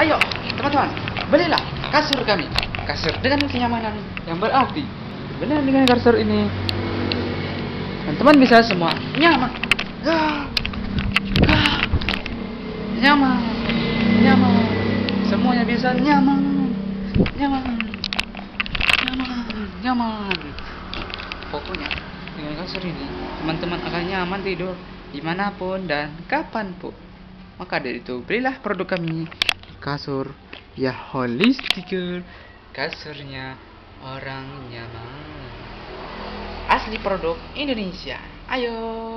Ayo, teman-teman, belilah kasur kami. Kasur dengan kenyamanan yang berarti. Benar dengan kasur ini. Dan teman bisa semua nyaman. Nyaman, nyaman. Semuanya bisa nyaman, nyaman, nyaman, nyaman. Pokoknya dengan kasur ini teman-teman akan nyaman tidur di mana pun dan kapan pun. Maka dari itu belilah produk kami kasur. Ya holistiker kasurnya orang nyaman asli produk Indonesia. Ayo